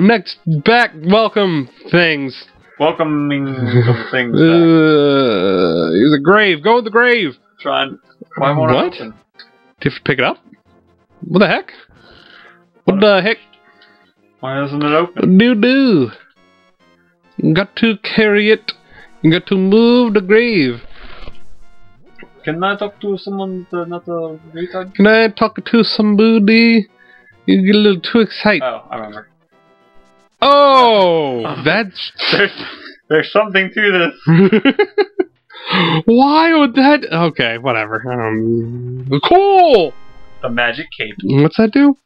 next back welcome things. Welcoming things. Uh, here's a grave. Go with the grave. Trying. Why won't What? Do you have to pick it up? What the heck? What the heck? Why isn't it open? Do do. Got to carry it. Got to move the grave. Can I talk to someone, to, not a retard? Can I talk to somebody? You get a little too excited. Oh, I remember. Oh, that's. There's, there's something to this. Why would that? Okay, whatever. Um, cool. The magic cape. What's that do?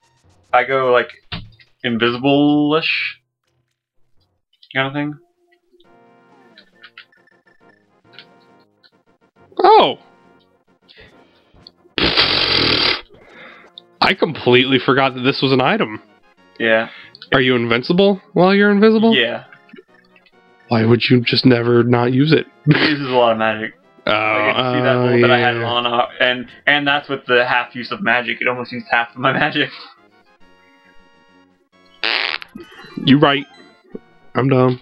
I go like invisible-ish kind of thing. Oh. I completely forgot that this was an item. Yeah. Are you invincible while you're invisible? Yeah. Why would you just never not use it? It uses a lot of magic. Oh, I see that uh, little bit I had yeah. on, uh, and and that's with the half use of magic. It almost used half of my magic. You right. I'm dumb.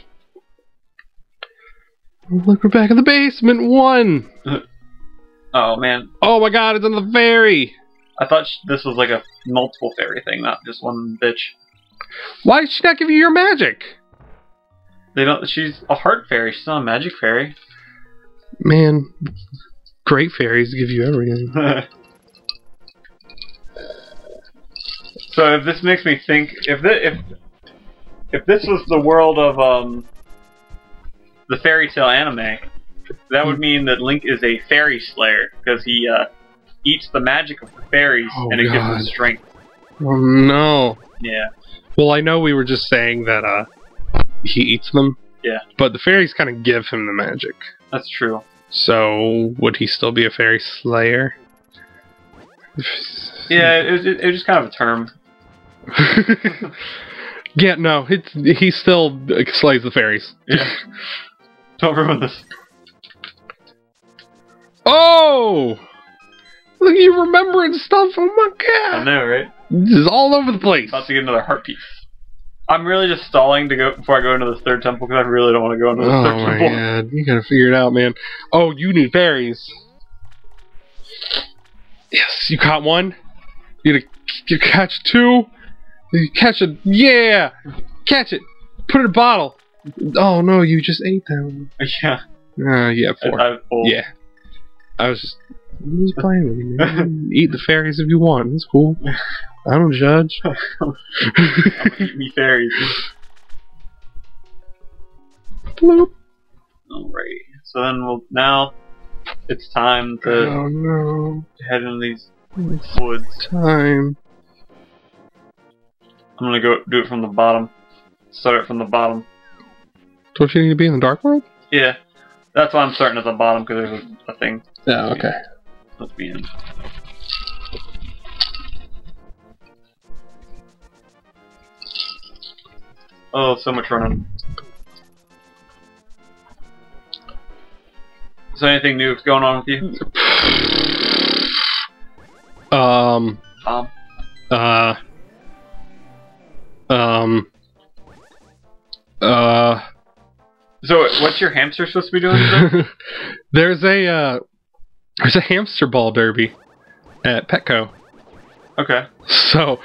Look, we're back in the basement. One. Oh man, Oh my god, it's on the fairy. I thought this was like a multiple fairy thing, not just one bitch. Why did she not give you your magic? They don't. She's a heart fairy. She's not a magic fairy. Man, great fairies give you everything. so if this makes me think, if thi- if if this was the world of um the Fairy Tail anime, that would mean that Link is a fairy slayer because he uh, eats the magic of the fairies Oh, and it gives him strength. Oh no. Yeah. Well, I know we were just saying that uh he eats them. Yeah. But the fairies kind of give him the magic. That's true. So would he still be a fairy slayer? Yeah, it was, it was just kind of a term. yeah, no, it's he still slays the fairies. Yeah. Don't ruin this. Oh, look, you remembering stuff. Oh my cat. I know, right? This is all over the place. About to get another heart piece. I'm really just stalling to go before I go into the third temple because I really don't want to go into the Oh third my temple. god, you gotta figure it out, man. Oh, you need fairies. Yes, you caught one. You gotta you catch two. You catch a yeah, catch it. Put it in a bottle. Oh no, you just ate them. Yeah. Uh, yeah, four. I, I, Yeah. I was just, I'm just playing with you, man. Eat the fairies if you want. It's cool. I don't judge. Eat me fairies. Bloop. Alright. So then we'll now it's time to Oh no. head into these It's woods. time. I'm gonna go do it from the bottom. Start it from the bottom. Don't you need to be in the dark world? Yeah. That's why I'm starting at the bottom because there's a, a thing. Yeah, okay. Let's be in. Oh, so much running. Is there anything new going on with you? Um, Tom? uh, um, uh, So, what's your hamster supposed to be doing today? there's a, uh, there's a hamster ball derby at Petco. okay. So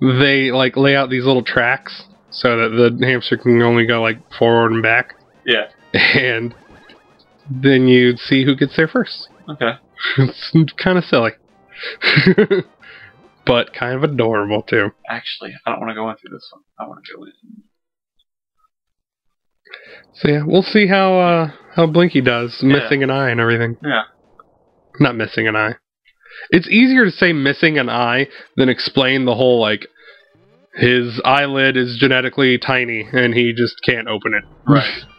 they like lay out these little tracks so that the hamster can only go like forward and back, Yeah. and then you'd see who gets there first. Okay. it's kind of silly, but kind of adorable too. Actually, I don't want to go in through this one. I want to go in. So yeah, we'll see how uh, how Blinky does, Yeah. missing an eye and everything. Yeah. Not missing an eye. It's easier to say missing an eye than explain the whole like his eyelid is genetically tiny and he just can't open it. Right.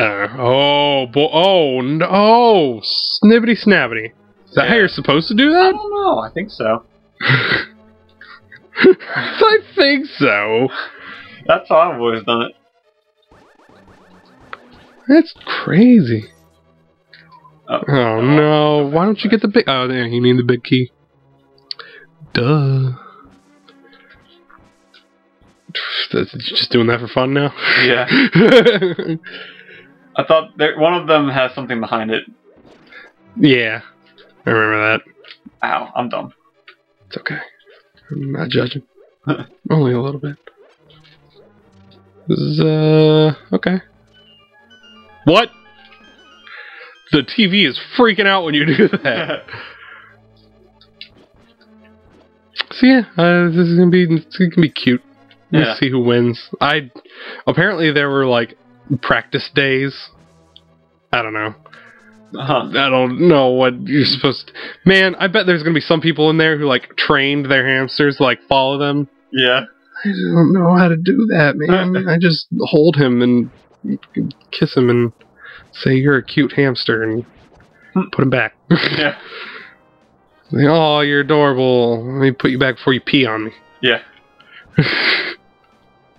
Uh, oh, bo- oh, no, snibbity snabbity. Is that how Yeah. you're supposed to do that? I don't know. I think so. I think so. That's how I've always done it. That's crazy. Oh, Oh no! Why don't you get the big? Oh, there. You need the big key. Duh. That's- Just doing that for fun now. Yeah. I thought there, one of them has something behind it. yeah, I remember that. Ow, I'm dumb. It's okay. I'm not judging. Only a little bit. This is, uh, okay. What? The TV is freaking out when you do that. so yeah, uh, this is gonna be it's gonna be cute. Let's Yeah. see who wins. I apparently there were like practice days. I don't know. huh. I don't know what you're supposed to. Man, I bet there's gonna be some people in there who like trained their hamsters like follow them. Yeah. I don't know how to do that, man. I just hold him and kiss him and say you're a cute hamster and put him back. Yeah. Oh, you're adorable. Let me put you back before you pee on me. Yeah.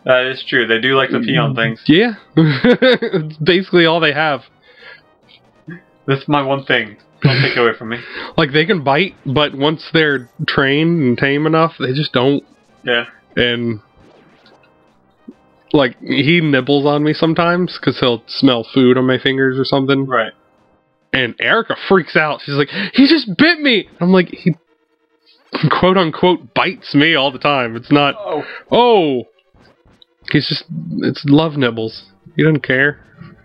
That is true. They do like to pee on things. Yeah, it's basically all they have. That's my one thing. Don't take it away from me. Like they can bite, but once they're trained and tame enough, they just don't. Yeah. and like he nibbles on me sometimes because he'll smell food on my fingers or something Right. and erica freaks out she's like he just bit me i'm like he quote unquote bites me all the time it's not Oh. oh he's just it's love nibbles he doesn't care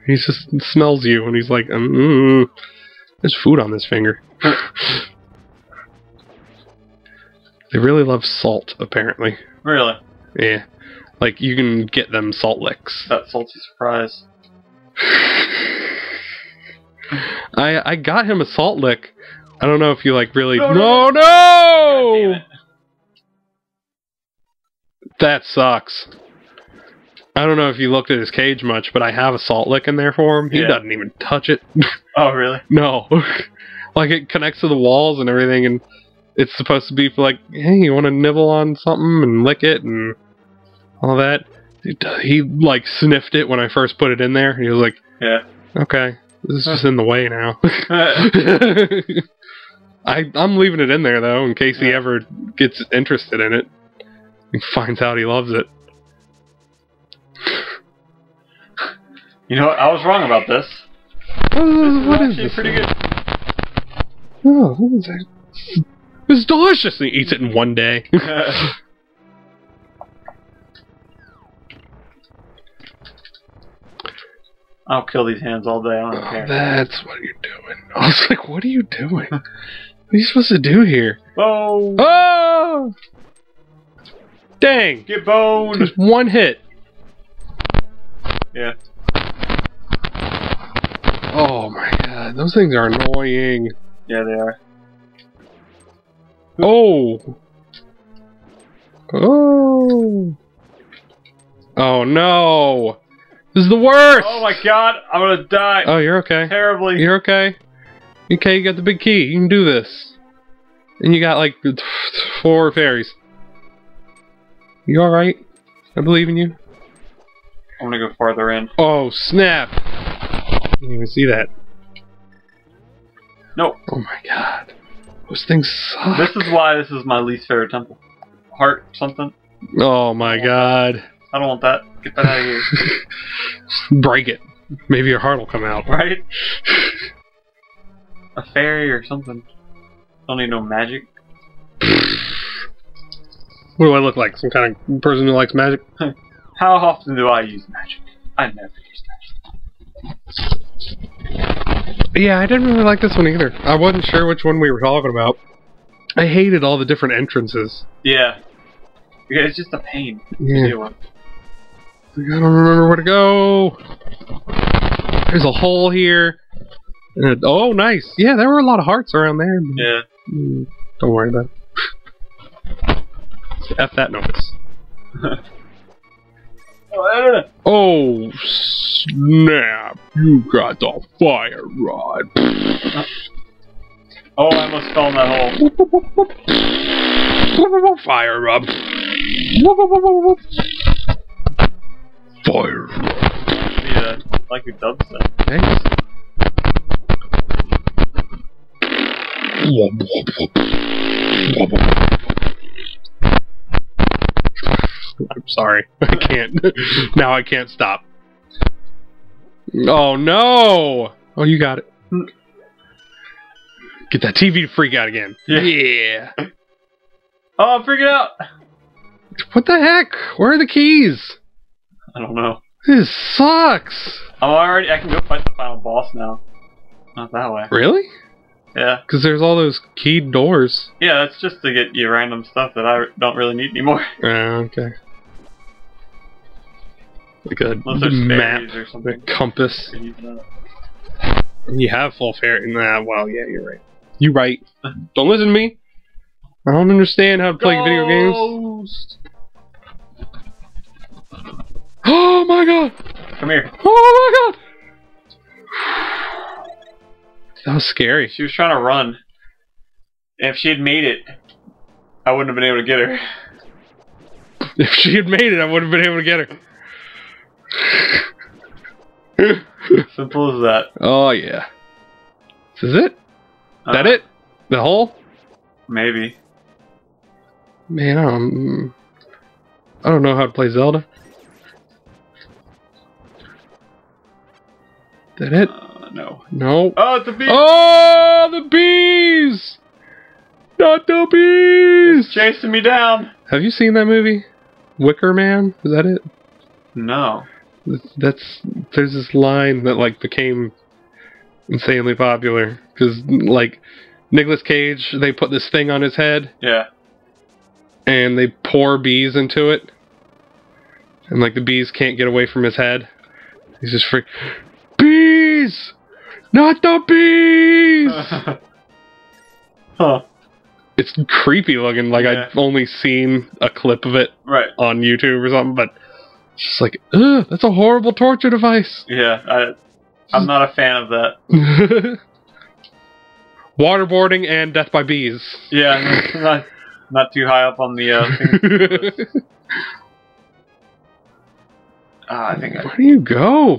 he just smells you and he's like mm, there's food on this finger they really love salt apparently Really? yeah. Like you can get them salt licks. That salty surprise. I I got him a salt lick. I don't know if you like really No, No no, no, God damn it. That sucks. I don't know if you looked at his cage much, but I have a salt lick in there for him. He Yeah. doesn't even touch it. Oh, really? no. like it connects to the walls and everything and it's supposed to be for like, hey, you want to nibble on something and lick it and all that. He, uh, he like sniffed it when I first put it in there. He was like, Yeah. Okay, this is just in the way now. I I'm leaving it in there though, in case he ever gets interested in it. He finds out he loves it. You know what? I was wrong about this. Oh, This what is is actually this? pretty good. Oh, what is that? It's delicious. And he eats it in one day. I'll kill these hands all day. I don't Oh, care. that's what you're doing. I was like, what are you doing? What are you supposed to do here? Oh, Oh! Dang! get boned. Just one hit. Yeah. Oh my god, those things are annoying. Yeah, they are. Oh. Oh. Oh no. This is the worst. Oh my god, I'm gonna die Oh, you're okay. terribly. You're okay. Okay, you got the big key. You can do this. And you got like four fairies. You alright? I believe in you. I'm gonna go farther in. Oh, snap. I Didn't even see that. No, Oh my god. Those things suck. this is why this is my least favorite temple. Heart something. Oh my god. I don't want that. Get that out of here. Break it. Maybe your heart will come out. right? A fairy or something. Don't need no magic. What do I look like? Some kind of person who likes magic? How often do I use magic? I never use magic. Yeah, I didn't really like this one either. I wasn't sure which one we were talking about. I hated all the different entrances. Yeah. Yeah, It's just a pain Yeah. with. I don't remember where to go. There's a hole here. And a- oh, nice. Yeah, there were a lot of hearts around there. Yeah. Mm, Don't worry about it. F that noise. Oh, snap. You got the fire rod. Oh, I almost fell in that hole. Fire rod. Fire rod. Yeah, like your dubstep. Thanks. I'm sorry. I can't. now I can't stop. Oh no! Oh, you got it. Get that TV to freak out again. Yeah. yeah. Oh, I'm freaking out. What the heck? Where are the keys? I don't know. This sucks. I'm already. I can go fight the final boss now. Not that way. Really? Yeah. Because there's all those keyed doors. Yeah, that's just to get you random stuff that I don't really need anymore. Oh, okay. Like a map, or a compass. Could use that. You have full fairy. Nah, well, yeah, you're right. You right. Don't listen to me. I don't understand how to play video games. Ghost! Oh my god! Come here. Oh my god! That was scary. She was trying to run. And if she had made it, I wouldn't have been able to get her. If she had made it, I wouldn't have been able to get her. Simple as that. oh yeah. This is it? that Uh, it? The whole? Maybe. Man, I don't. I don't know how to play Zelda. That it? Uh, no. No. Oh, it's a bee! Oh, the bees! Not the bees! It's Chasing me down! Have you seen that movie? Wicker Man? Is that it? No. That's there's this line that like became insanely popular because like Nicolas Cage, they put this thing on his head Yeah. and they pour bees into it, and like the bees can't get away from his head. He's just freak. Bees, not the bees. huh. it's creepy looking. Like Yeah. I've only seen a clip of it Right. on YouTube or something, but it's just like, ugh, that's a horrible torture device. Yeah. I, I'm not a fan of that. Waterboarding and death by bees. Yeah. Not, not too high up on the uh. Ah, I think I, Where do you go?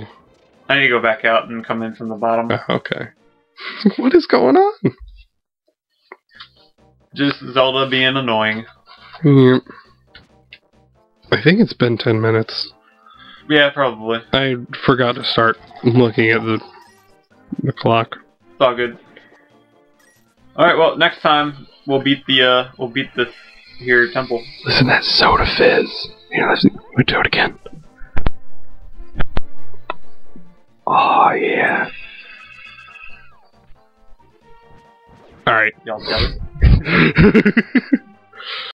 I need to go back out and come in from the bottom. Oh, okay. what is going on? Just Zelda being annoying. Yeah. I think it's been 10 minutes. Yeah, probably. I forgot to start looking at the the clock. It's all good. All right. Well, next time we'll beat the uh we'll beat this here temple. Listen that soda fizz. Here, let's we do it again. Oh yeah. All right. Y'all?